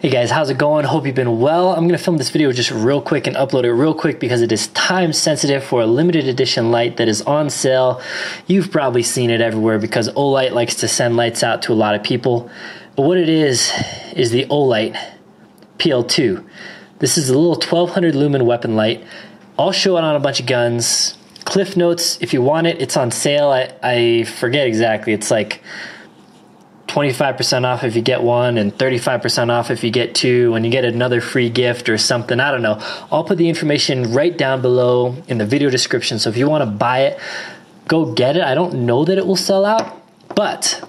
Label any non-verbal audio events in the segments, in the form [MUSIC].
Hey guys, how's it going? Hope you've been well. I'm gonna film this video just real quick and upload it real quick because it is time sensitive for a limited edition light that is on sale. You've probably seen it everywhere because Olight likes to send lights out to a lot of people. But what it is, is the Olight PL2. This is a little 1200 lumen weapon light. I'll show it on a bunch of guns. Cliff notes, if you want it, it's on sale. I, I forget exactly. It's like 25% off if you get one and 35% off if you get two and you get another free gift or something. I don't know. I'll put the information right down below in the video description. So if you want to buy it, go get it. I don't know that it will sell out, but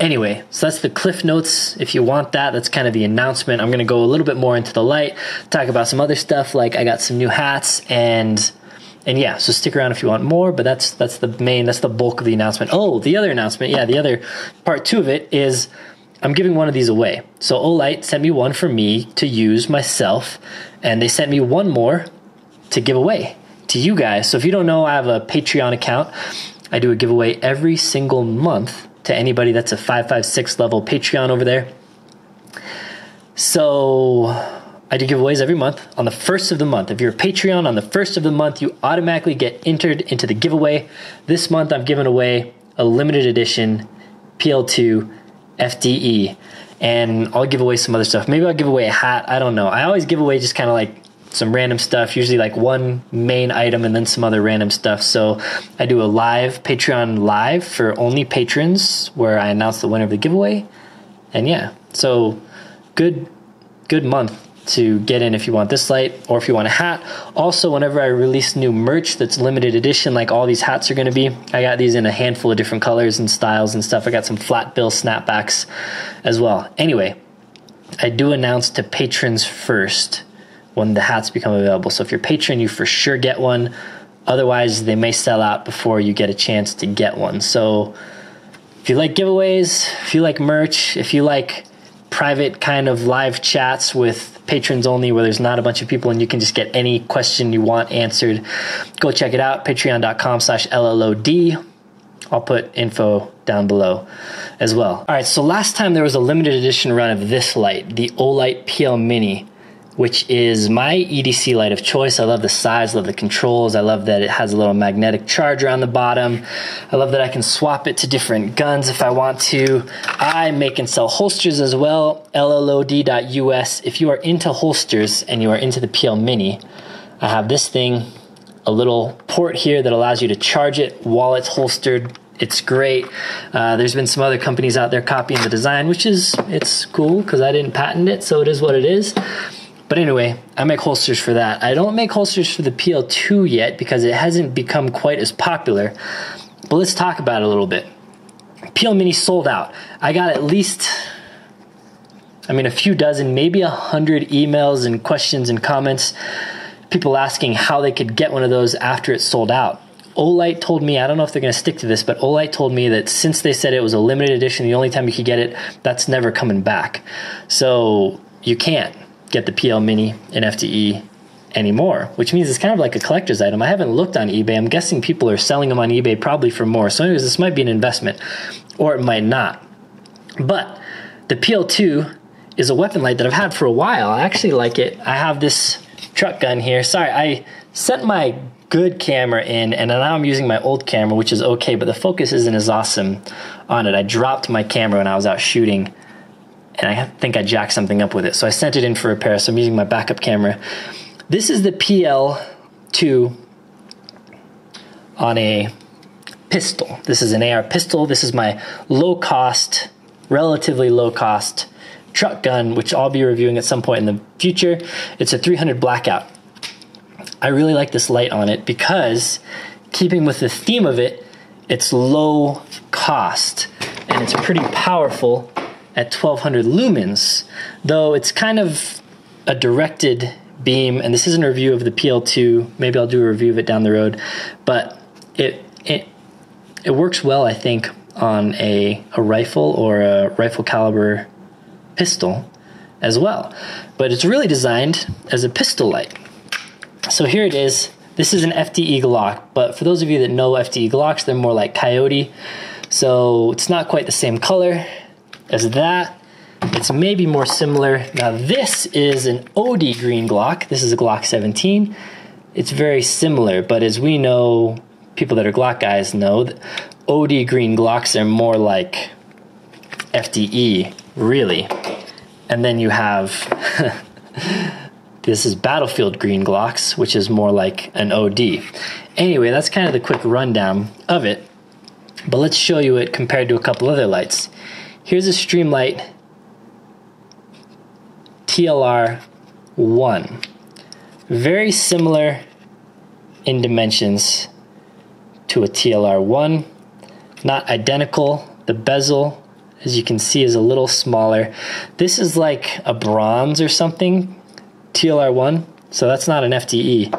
anyway, so that's the cliff notes. If you want that, that's kind of the announcement. I'm going to go a little bit more into the light, talk about some other stuff like I got some new hats and and yeah, so stick around if you want more. But that's that's the main, that's the bulk of the announcement. Oh, the other announcement, yeah, the other part two of it is I'm giving one of these away. So Olight sent me one for me to use myself, and they sent me one more to give away to you guys. So if you don't know, I have a Patreon account. I do a giveaway every single month to anybody that's a 556 level Patreon over there. So I do giveaways every month on the first of the month. If you're a Patreon on the first of the month, you automatically get entered into the giveaway. This month, I'm giving away a limited edition PL2 FDE, and I'll give away some other stuff. Maybe I'll give away a hat. I don't know. I always give away just kind of like some random stuff, usually like one main item and then some other random stuff. So I do a live Patreon live for only patrons where I announce the winner of the giveaway. And yeah, so good good month to get in if you want this light or if you want a hat. Also, whenever I release new merch that's limited edition, like all these hats are going to be, I got these in a handful of different colors and styles and stuff. I got some flat bill snapbacks as well. Anyway, I do announce to patrons first when the hats become available. So if you're a patron, you for sure get one. Otherwise, they may sell out before you get a chance to get one. So if you like giveaways, if you like merch, if you like private kind of live chats with patrons only where there's not a bunch of people and you can just get any question you want answered. Go check it out patreon.com slash llod i'll put info down below as well. All right so last time there was a limited edition run of this light the olight pl mini which is my EDC light of choice. I love the size, love the controls. I love that it has a little magnetic charger on the bottom. I love that I can swap it to different guns if I want to. I make and sell holsters as well, llod.us. If you are into holsters and you are into the PL Mini, I have this thing, a little port here that allows you to charge it while it's holstered it's great. Uh, there's been some other companies out there copying the design, which is it's cool because I didn't patent it, so it is what it is. But anyway, I make holsters for that. I don't make holsters for the PL2 yet because it hasn't become quite as popular. But let's talk about it a little bit. PL Mini sold out. I got at least, I mean, a few dozen, maybe a hundred emails and questions and comments. People asking how they could get one of those after it sold out. Olight told me, I don't know if they're going to stick to this, but Olight told me that since they said it was a limited edition, the only time you could get it, that's never coming back. So you can't get the PL Mini in FDE anymore, which means it's kind of like a collector's item. I haven't looked on eBay. I'm guessing people are selling them on eBay probably for more. So, anyways, this might be an investment or it might not. But the PL2 is a weapon light that I've had for a while. I actually like it. I have this truck gun here. Sorry, I set my good camera in and now I'm using my old camera, which is okay, but the focus isn't as awesome on it. I dropped my camera when I was out shooting and I think I jacked something up with it. So I sent it in for repair. So I'm using my backup camera. This is the PL2 on a pistol. This is an AR pistol. This is my low cost, relatively low cost truck gun, which I'll be reviewing at some point in the future. It's a 300 blackout. I really like this light on it because, keeping with the theme of it, it's low cost and it's pretty powerful at 1200 lumens, though it's kind of a directed beam, and this isn't a review of the PL2. Maybe I'll do a review of it down the road, but it it it works well, I think, on a a rifle or a rifle caliber pistol as well. But it's really designed as a pistol light. So here it is. This is an FDE Glock, but for those of you that know FDE Glocks, they're more like Coyote. So it's not quite the same color as that, it's maybe more similar. Now this is an OD green Glock. This is a Glock 17. It's very similar, but as we know, people that are Glock guys know, that OD green Glocks are more like FDE, really. And then you have [LAUGHS] this is Battlefield green Glocks, which is more like an OD. Anyway, that's kind of the quick rundown of it. But let's show you it compared to a couple other lights. Here's a Streamlight TLR 1. Very similar in dimensions to a TLR 1. Not identical. The bezel, as you can see, is a little smaller. This is like a bronze or something, TLR 1. So that's not an FDE.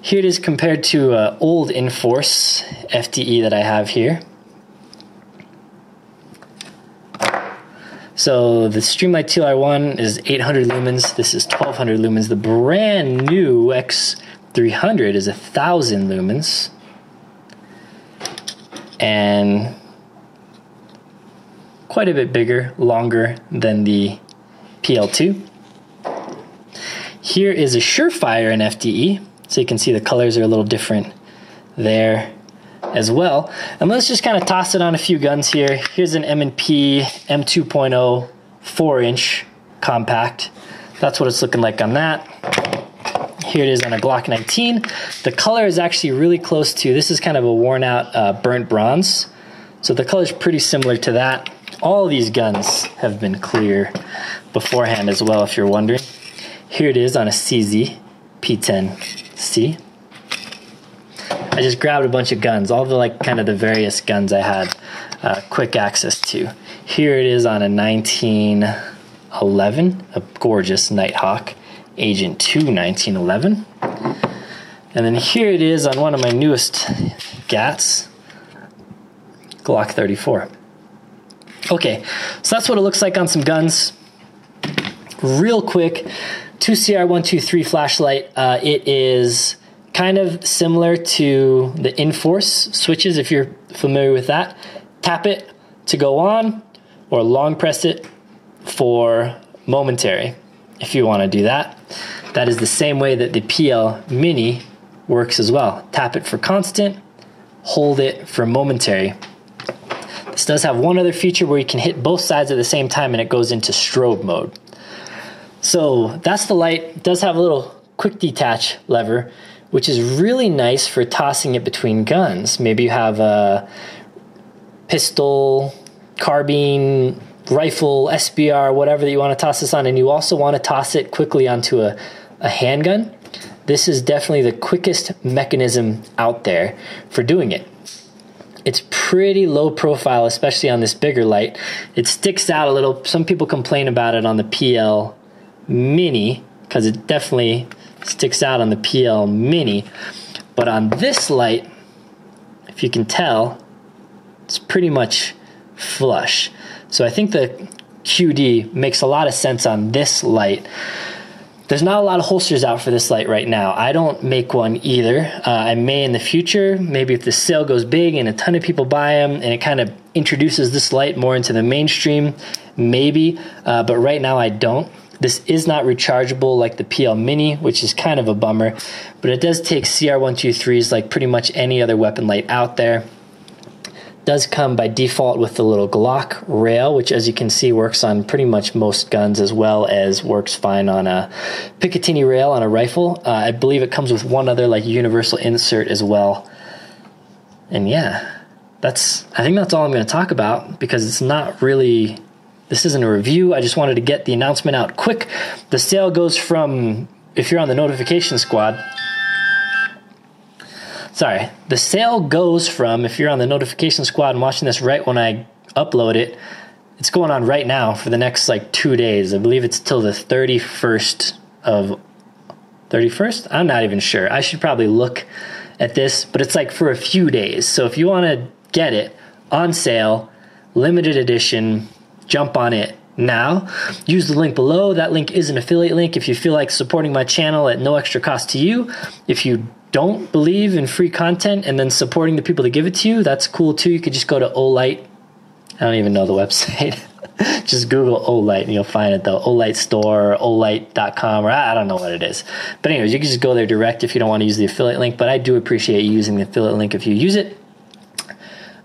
Here it is compared to an old Inforce FDE that I have here. So the Streamlight TLR1 is 800 lumens. This is 1200 lumens. The brand new X300 is 1000 lumens. And quite a bit bigger, longer than the PL2. Here is a Surefire in FDE. So you can see the colors are a little different there as well. And let's just kind of toss it on a few guns here. Here's an M&P M2.0 4 inch compact. That's what it's looking like on that. Here it is on a Glock 19. The color is actually really close to, this is kind of a worn out uh, burnt bronze. So the color is pretty similar to that. All these guns have been clear beforehand as well, if you're wondering. Here it is on a CZ P10C. I just grabbed a bunch of guns, all the like kind of the various guns I had uh, quick access to. Here it is on a 1911, a gorgeous Nighthawk Agent 2 1911. And then here it is on one of my newest GATs, Glock 34. Okay, so that's what it looks like on some guns. Real quick, 2CR123 flashlight. Uh, it is kind of similar to the Inforce switches, if you're familiar with that. Tap it to go on, or long press it for momentary, if you want to do that. That is the same way that the PL Mini works as well. Tap it for constant, hold it for momentary. This does have one other feature where you can hit both sides at the same time and it goes into strobe mode. So that's the light. It does have a little quick detach lever which is really nice for tossing it between guns. Maybe you have a pistol, carbine, rifle, SBR, whatever that you want to toss this on, and you also want to toss it quickly onto a, a handgun. This is definitely the quickest mechanism out there for doing it. It's pretty low profile, especially on this bigger light. It sticks out a little. Some people complain about it on the PL Mini because it definitely sticks out on the PL Mini. But on this light, if you can tell, it's pretty much flush. So I think the QD makes a lot of sense on this light. There's not a lot of holsters out for this light right now. I don't make one either. Uh, I may in the future, maybe if the sale goes big and a ton of people buy them and it kind of introduces this light more into the mainstream, maybe. Uh, but right now I don't. This is not rechargeable like the PL Mini, which is kind of a bummer, but it does take CR123s like pretty much any other weapon light out there. Does come by default with the little Glock rail, which as you can see works on pretty much most guns as well as works fine on a Picatinny rail on a rifle. Uh, I believe it comes with one other like universal insert as well. And yeah, that's I think that's all I'm going to talk about because it's not really this isn't a review. I just wanted to get the announcement out quick. The sale goes from, if you're on the notification squad, sorry, the sale goes from, if you're on the notification squad and watching this right when I upload it, it's going on right now for the next like two days. I believe it's till the 31st of 31st? I'm not even sure. I should probably look at this, but it's like for a few days. So if you want to get it on sale, limited edition, jump on it now. Use the link below. That link is an affiliate link if you feel like supporting my channel at no extra cost to you. If you don't believe in free content and then supporting the people that give it to you, that's cool too. You could just go to Olight. I don't even know the website. [LAUGHS] Just Google Olight and you'll find it though. Olight store, olight.com, or I don't know what it is. But anyways, you can just go there direct if you don't want to use the affiliate link. But I do appreciate you using the affiliate link if you use it.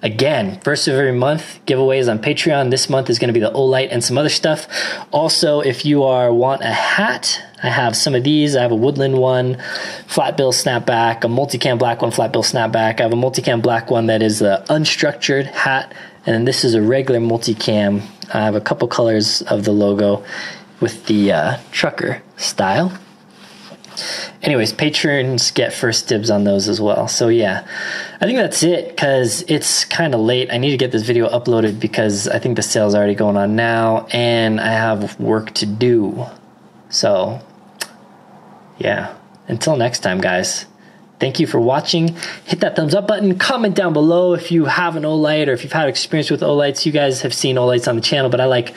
Again, first of every month, giveaways on Patreon. This month is going to be the Olight and some other stuff. Also, if you are want a hat, I have some of these. I have a woodland one, flat bill snapback, a multicam black one, flat bill snapback. I have a multicam black one that is an unstructured hat, and then this is a regular multicam. I have a couple colors of the logo with the uh, trucker style anyways, patrons get first dibs on those as well. So yeah, I think that's it because it's kind of late. I need to get this video uploaded because I think the sale's already going on now and I have work to do. So yeah, until next time, guys. Thank you for watching. Hit that thumbs up button. Comment down below if you have an Olight or if you've had experience with Olights. You guys have seen Olights on the channel, but I like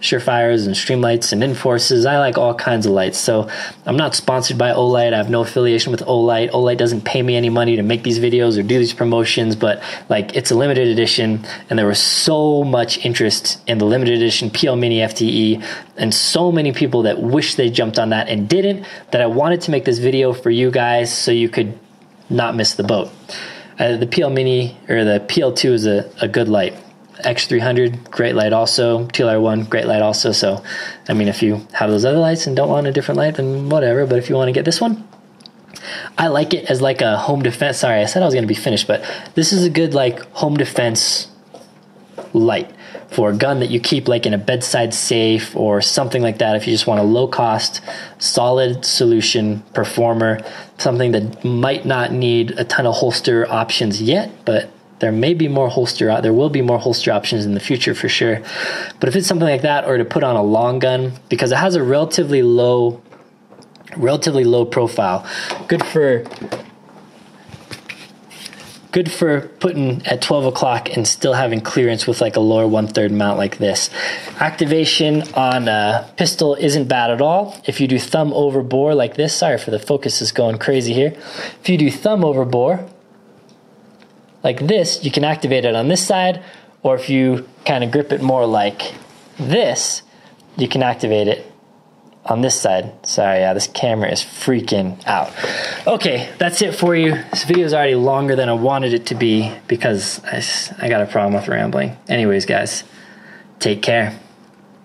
Surefires and Streamlights and Inforces. I like all kinds of lights. So I'm not sponsored by Olight. I have no affiliation with Olight. Olight doesn't pay me any money to make these videos or do these promotions, but like it's a limited edition and there was so much interest in the limited edition PL Mini FDE and so many people that wish they jumped on that and didn't that I wanted to make this video for you guys so you could not miss the boat. Uh, the PL Mini or the PL2 is a, a good light. X300, great light also. TLR1, great light also. So, I mean, if you have those other lights and don't want a different light, then whatever. But if you want to get this one, I like it as like a home defense. Sorry, I said I was going to be finished, but this is a good like home defense light for a gun that you keep like in a bedside safe or something like that. If you just want a low cost, solid solution performer, something that might not need a ton of holster options yet, but there may be more holster there will be more holster options in the future for sure. But if it's something like that or to put on a long gun because it has a relatively low relatively low profile good for good for putting at 12 o'clock and still having clearance with like a lower one-third mount like this. Activation on a pistol isn't bad at all. If you do thumb over bore like this sorry for the focus is going crazy here. If you do thumb over bore like this, you can activate it on this side, or if you kind of grip it more like this, you can activate it on this side. Sorry, yeah, this camera is freaking out. Okay, that's it for you. This video is already longer than I wanted it to be because I, I got a problem with rambling. Anyways, guys, take care.